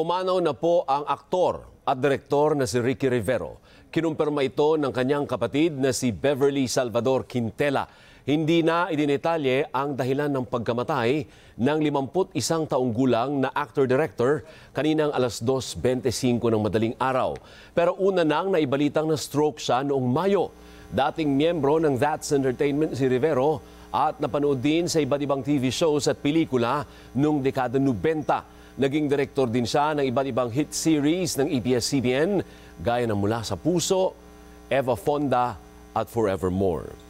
Pumanaw na po ang aktor at direktor na si Ricky Rivero. Kinumpirma ito ng kanyang kapatid na si Beverly Salvador Quintela. Hindi na idinetalye ang dahilan ng pagkamatay ng 51 taong gulang na actor-director kaninang alas 2.25 ng madaling araw. Pero una nang naibalitang na stroke siya noong Mayo. Dating miyembro ng That's Entertainment si Rivero at napanood din sa iba't ibang TV shows at pelikula noong dekada 90. Naging direktor din siya ng iba't ibang hit series ng E ABS-CBN gaya ng Mula sa Puso, Eva Fonda at Forevermore.